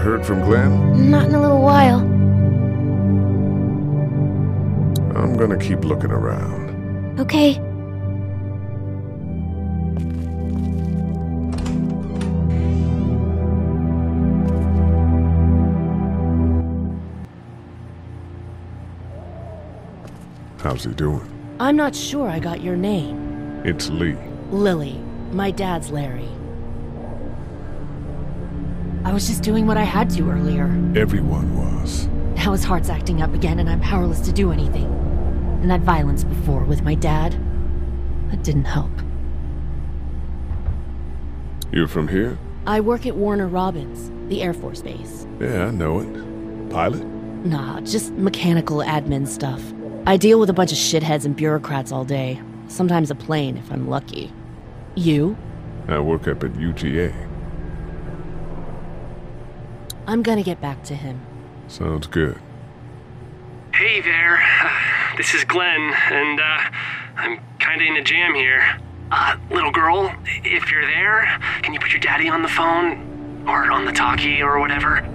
Have you heard from Glenn? Not in a little while. I'm gonna keep looking around. Okay. How's he doing? I'm not sure I got your name. It's Lee. Lily. My dad's Larry. I was just doing what I had to earlier. Everyone was. Now his heart's acting up again and I'm powerless to do anything. And that violence before with my dad, that didn't help. You're from here? I work at Warner Robins, the Air Force Base. Yeah, I know it. Pilot? Nah, just mechanical admin stuff. I deal with a bunch of shitheads and bureaucrats all day. Sometimes a plane, if I'm lucky. You? I work up at UGA. I'm gonna get back to him. Sounds good. Hey there. This is Glenn, and uh, I'm kinda in a jam here. Uh, little girl, if you're there, can you put your daddy on the phone? Or on the talkie or whatever?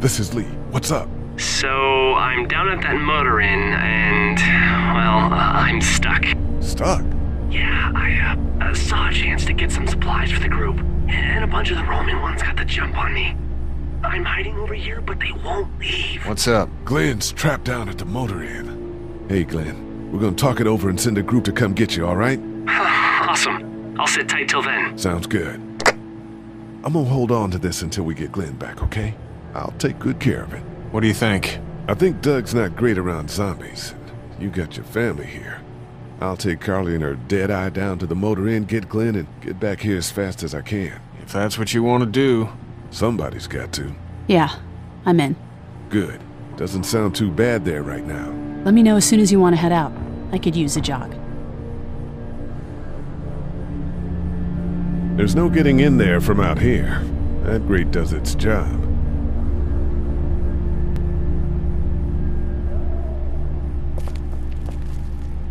This is Lee. What's up? So, I'm down at that motor inn, and, well, uh, I'm stuck. Stuck? Yeah, I uh, uh, saw a chance to get some supplies for the group, and a bunch of the Roman ones got the jump on me. I'm hiding over here, but they won't leave. What's up? Glenn's trapped down at the motor inn. Hey, Glenn. We're gonna talk it over and send a group to come get you, alright? awesome. I'll sit tight till then. Sounds good. I'm gonna hold on to this until we get Glenn back, okay? I'll take good care of it. What do you think? I think Doug's not great around zombies. You got your family here. I'll take Carly and her dead eye down to the motor inn, get Glenn, and get back here as fast as I can. If that's what you want to do. Somebody's got to. Yeah, I'm in. Good. Doesn't sound too bad there right now. Let me know as soon as you want to head out. I could use a jog. There's no getting in there from out here. That grate does its job.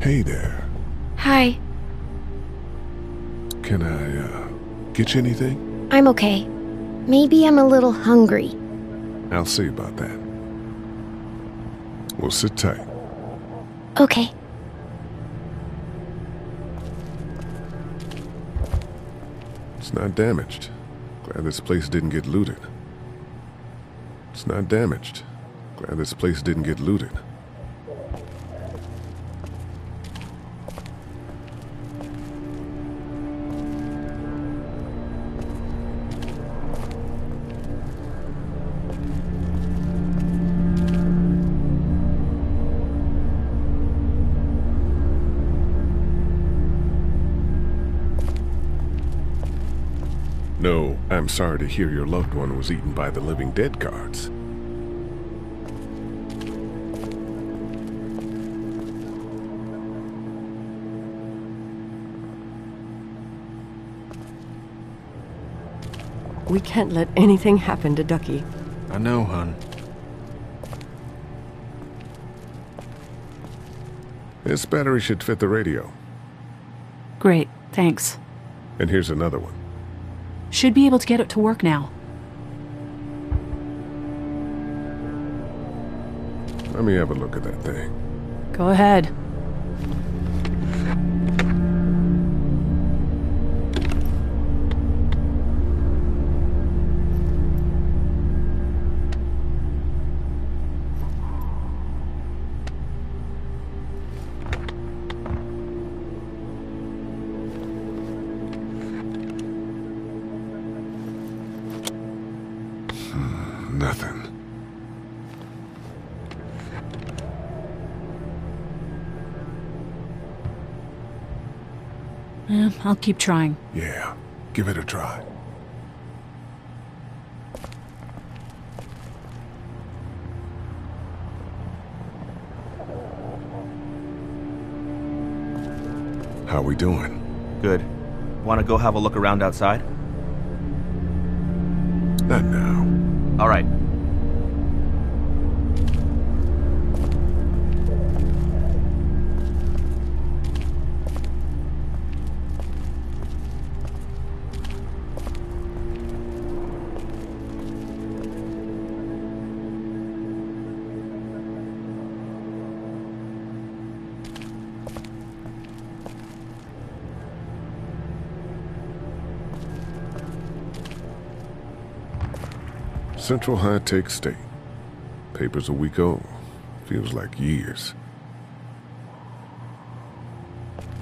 Hey there. Hi. Can I, uh, get you anything? I'm okay. Maybe I'm a little hungry. I'll see about that. We'll sit tight. Okay. It's not damaged. Glad this place didn't get looted. It's not damaged. Glad this place didn't get looted. I'm sorry to hear your loved one was eaten by the living dead guards. We can't let anything happen to Ducky. I know, hon. This battery should fit the radio. Great, thanks. And here's another one. Should be able to get it to work now. Let me have a look at that thing. Go ahead. I'll keep trying. Yeah, give it a try. How are we doing? Good. Want to go have a look around outside? Not now. All right. Central High Tech State. Paper's a week old. Feels like years.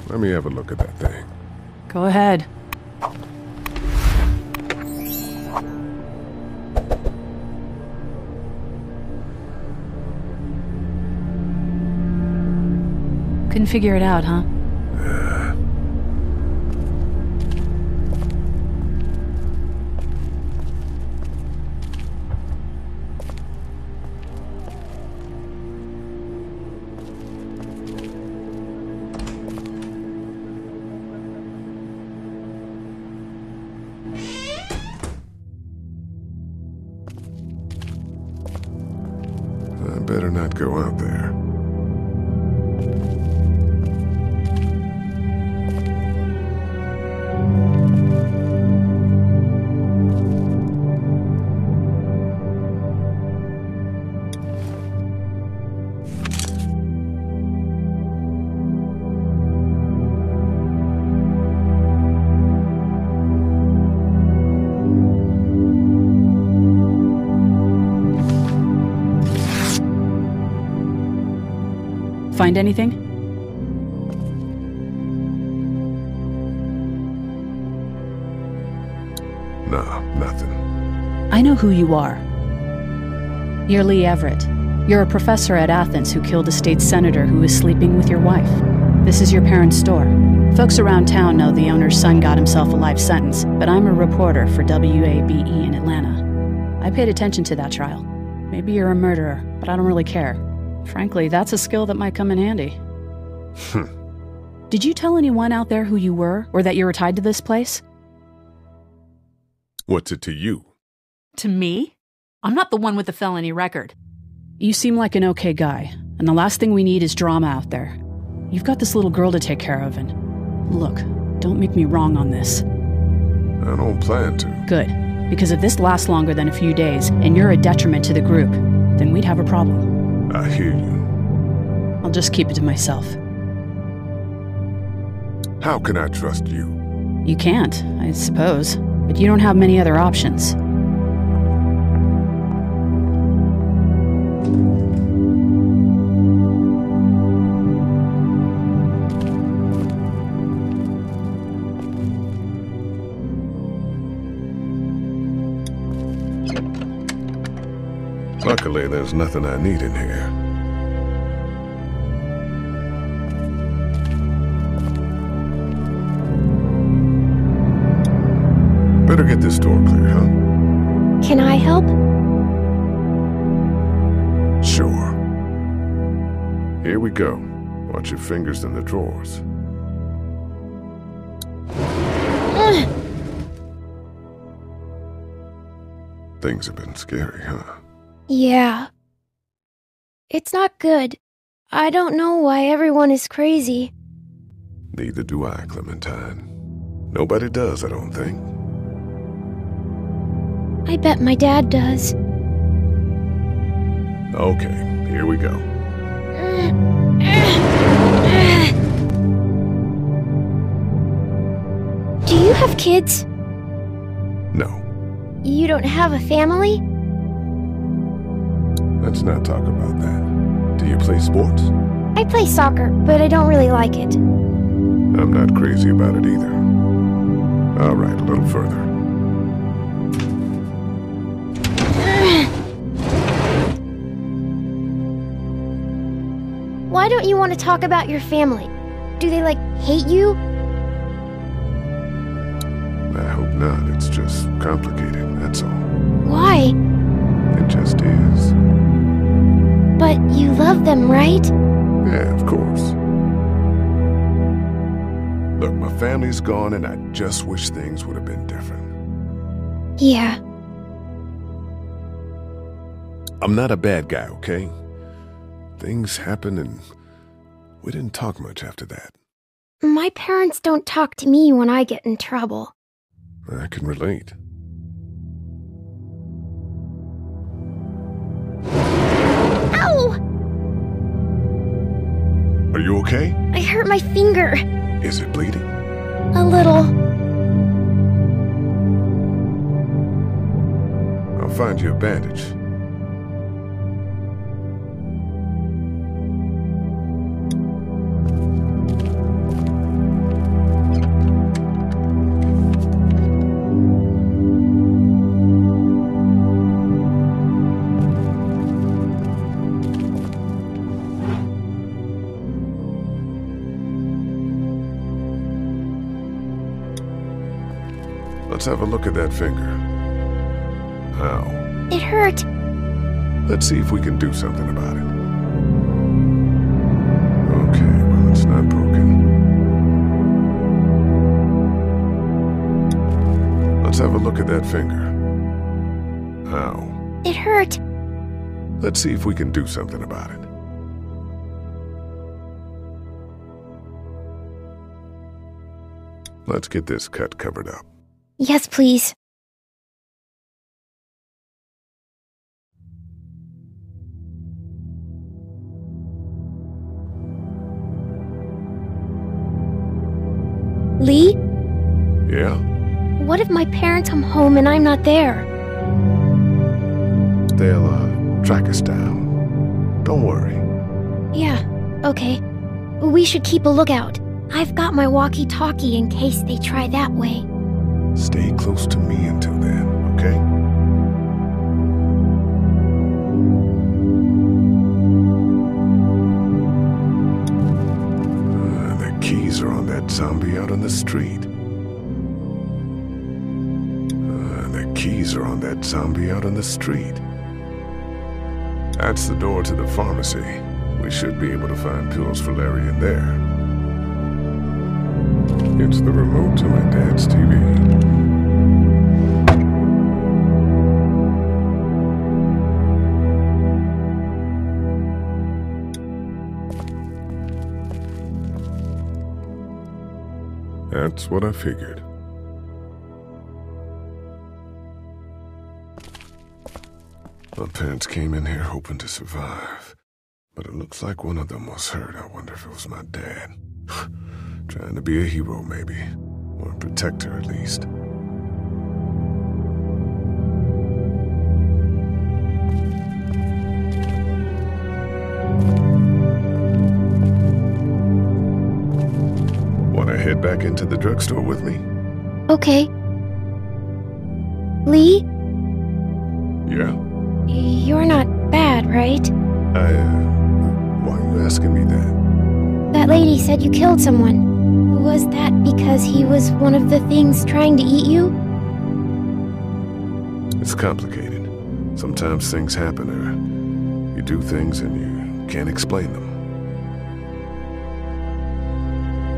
Let me have a look at that thing. Go ahead. Couldn't figure it out, huh? Find hmm. anything? Nah, nothing. I know who you are. You're Lee Everett. You're a professor at Athens who killed a state senator who was sleeping with your wife. This is your parents' store. Folks around town know the owner's son got himself a life sentence, but I'm a reporter for WABE in Atlanta. I paid attention to that trial. Maybe you're a murderer, but I don't really care. Frankly, that's a skill that might come in handy. Did you tell anyone out there who you were, or that you were tied to this place? What's it to you? To me? I'm not the one with the felony record. You seem like an okay guy, and the last thing we need is drama out there. You've got this little girl to take care of, and look, don't make me wrong on this. I don't plan to. Good, because if this lasts longer than a few days and you're a detriment to the group, then we'd have a problem. I hear you. I'll just keep it to myself. How can I trust you? You can't, I suppose, but you don't have many other options. Luckily, there's nothing I need in here. Better get this door clear, huh? Can I help? Sure. Here we go. Watch your fingers in the drawers. Things have been scary, huh? Yeah. It's not good. I don't know why everyone is crazy. Neither do I, Clementine. Nobody does, I don't think. I bet my dad does. Okay, here we go. Do you have kids? No, You don't have a family? Let's not talk about that. Do you play sports? I play soccer, but I don't really like it. I'm not crazy about it either. All right, a little further. Why don't you want to talk about your family? Do they, like, hate you? I hope not. It's just complicated, that's all. Why? It just is. But you love them, right? Yeah, of course. Look, my family's gone, and I just wish things would have been different. Yeah. I'm not a bad guy, okay? Things happened, and we didn't talk much after that. My parents don't talk to me when I get in trouble. I can relate. Are you okay? I hurt my finger. Is it bleeding? A little. I'll find you a bandage. Let's have a look at that finger. How? It hurt. Let's see if we can do something about it. Okay, well, it's not broken. Let's have a look at that finger. How? It hurt. Let's see if we can do something about it. Let's get this cut covered up. Yes, please. Lee, Yeah? what if my parents come home and I'm not there? They'll, uh, track us down. Don't worry. Yeah, okay. We should keep a lookout. I've got my walkie talkie in case they try that way. Stay close to me until then, okay? Uh, the keys are on that zombie out on the street. Uh, the keys are on that zombie out on the street. That's the door to the pharmacy. We should be able to find pills for Larry in there. It's the remote to my dad's TV. That's what I figured. My parents came in here hoping to survive. But it looks like one of them was hurt. I wonder if it was my dad. Trying to be a hero, maybe. Or a protector, at least. Want to head back into the drugstore with me? Okay. Lee, Yeah? you're not bad, right? I, uh, why are you asking me that? That lady said you killed someone. Was that because he was one of the things trying to eat you? It's complicated. Sometimes things happen, or you do things and you can't explain them.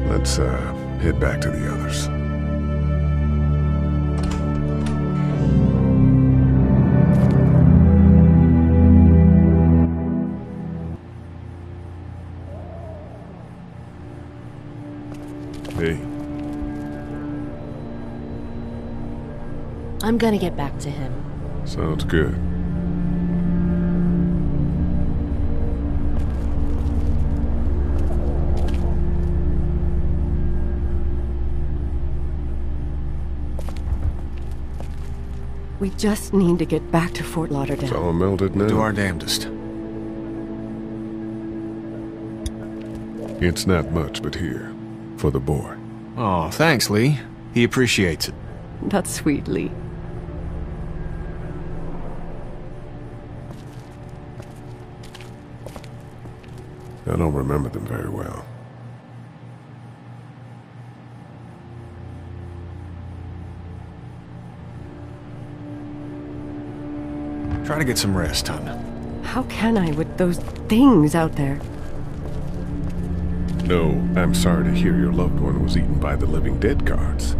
Let's, uh, head back to the others. I'm gonna get back to him. sounds good. We just need to get back to Fort Lauderdale. It's Lauderdale. all melted now. Do our damnedest. It's not much, but here. For the boy. Oh, thanks, Lee. He appreciates it. That's sweet, Lee. I don't remember them very well. Try to get some rest, hon. How can I with those things out there? No, I'm sorry to hear your loved one was eaten by the living dead guards.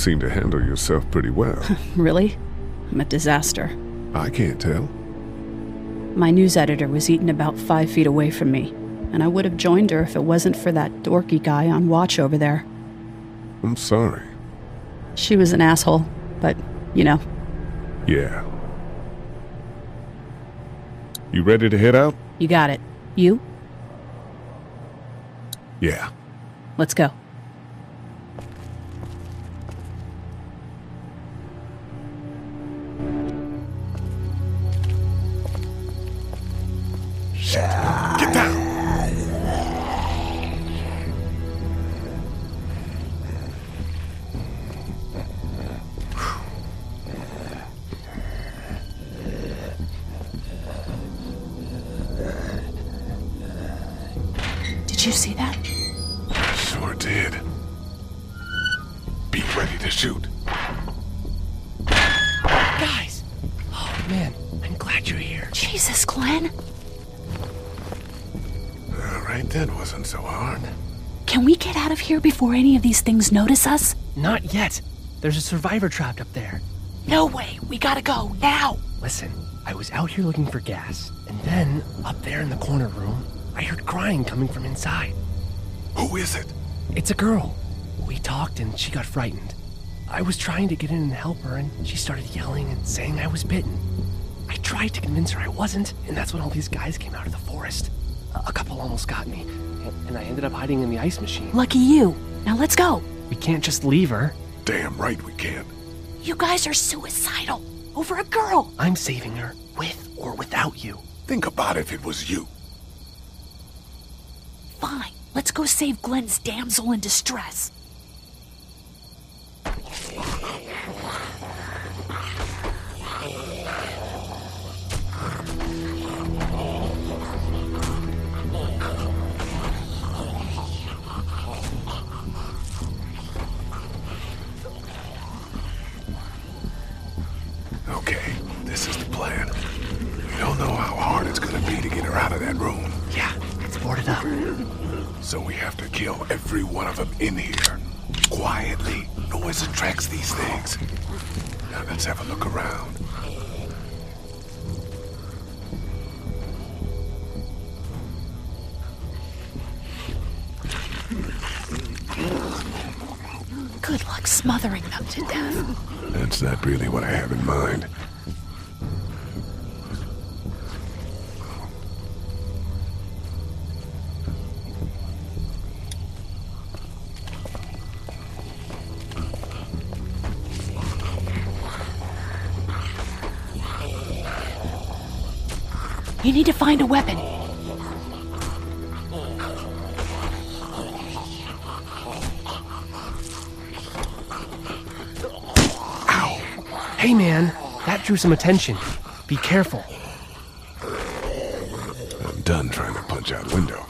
Seem to handle yourself pretty well. Really? I'm a disaster. I can't tell. My news editor was eaten about five feet away from me. and I would have joined her if it wasn't for that dorky guy on watch over there. I'm sorry. She was an asshole, but, you know, Yeah. You ready to head out? you got it. You? Yeah. Let's go. Jesus, Glenn. All right, that wasn't so hard. Can we get out of here before any of these things notice us? Not yet. There's a survivor trapped up there. No way. We gotta go now. Listen, I was out here looking for gas, and then, up there in the corner room, I heard crying coming from inside. Who is it? It's a girl. We talked and she got frightened. I was trying to get in and help her, and she started yelling and saying I was bitten. I tried to convince her I wasn't, and that's when all these guys came out of the forest. A, a couple almost got me, and, and I ended up hiding in the ice machine. Lucky you. Now let's go. We can't just leave her. Damn right we can't. You guys are suicidal. Over a girl. I'm saving her, with or without you. Think about if it was you. Fine. Let's go save Glenn's damsel in distress. Let's have a look around. Good luck smothering them to death. That's not really what You need to find a weapon. Hey, man, that drew some attention. Be careful. I'm done trying to punch out windows.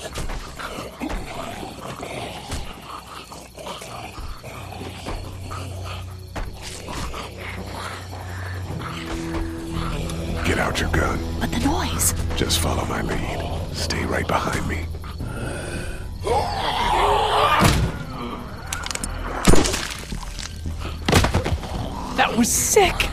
That was sick!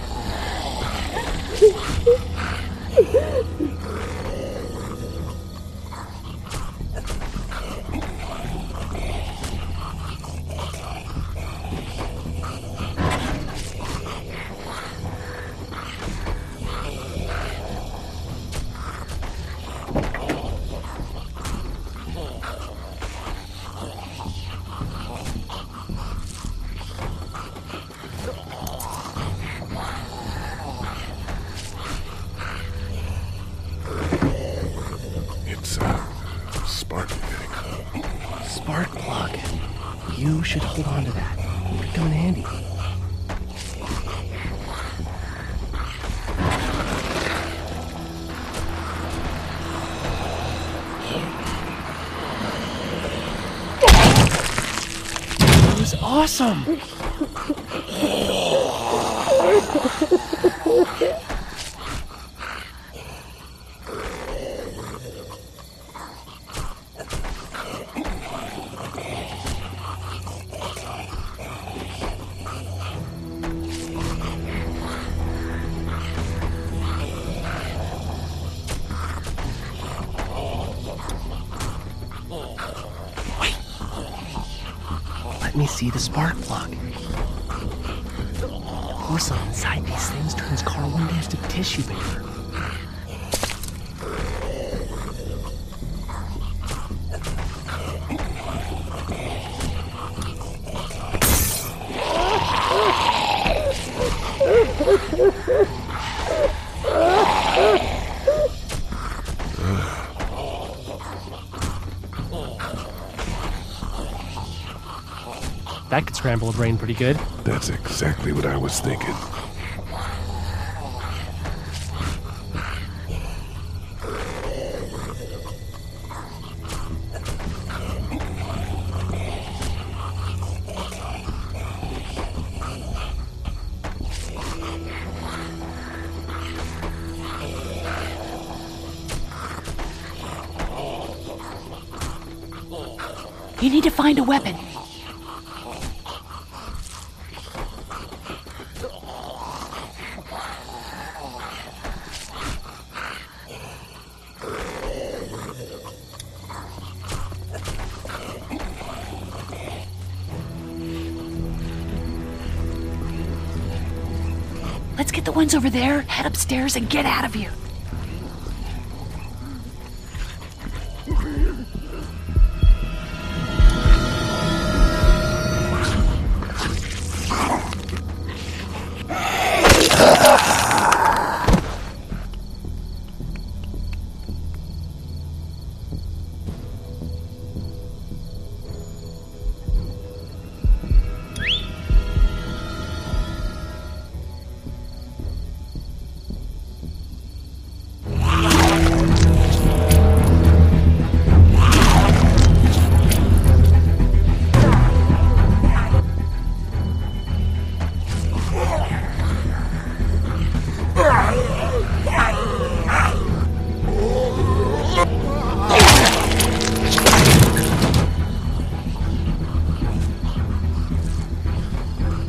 Awesome! scramble a brain pretty good. That's exactly what I was thinking. Let's get the ones over there, head upstairs, and get out of here.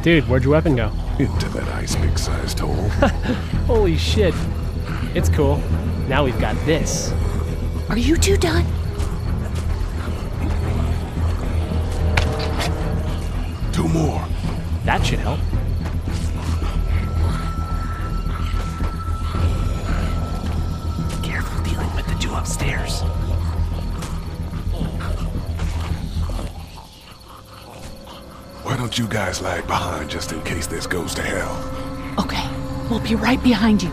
Dude, where'd your weapon go? Into that ice pick sized hole. Holy shit. It's cool. Now we've got this. Are you two done? Two more. That should help. You guys lag behind just in case this goes to hell? Okay, we'll be right behind you.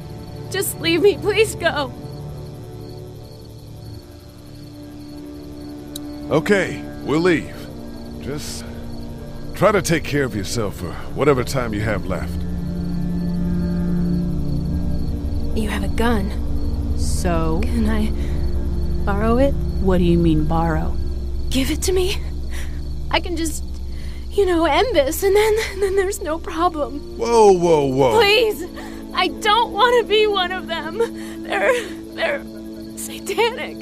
just leave me. Please go. Okay, We'll leave. Just try to take care of yourself for whatever time you have left. You have a gun. So, Can I borrow it? what do you mean borrow? Give it to me? I can just, you know, end this and then and then there's no problem. Whoa, whoa, whoa. Please. I don't want to be one of them. They're they're satanic.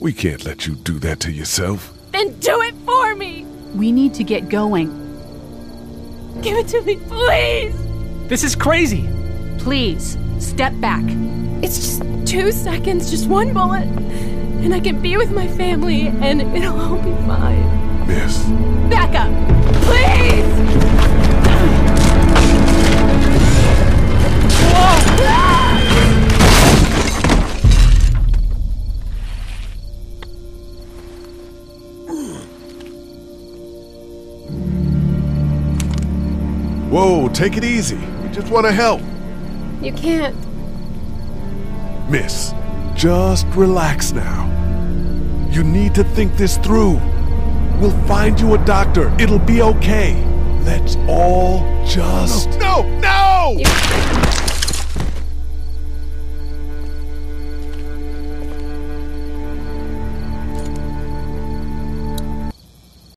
We can't let you do that to yourself. Then do it for me. We need to get going. Give it to me, please. This is crazy. Please, step back. It's just two seconds, just one bullet, and I can be with my family, and it'll all be fine. Miss, Back up, please. Whoa, take it easy. We just want to help. You can't. Miss, just relax now. You need to think this through. We'll find you a doctor. It'll be okay. Let's all just. No, no! You,